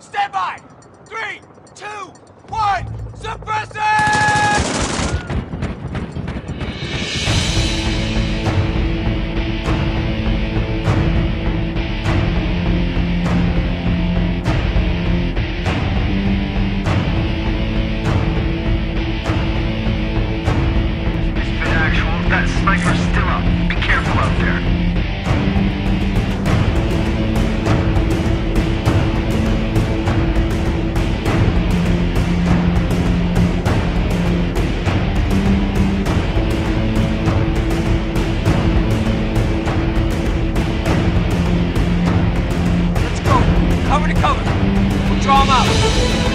Stand by! Three, two, one, suppress To cover! We'll draw them out!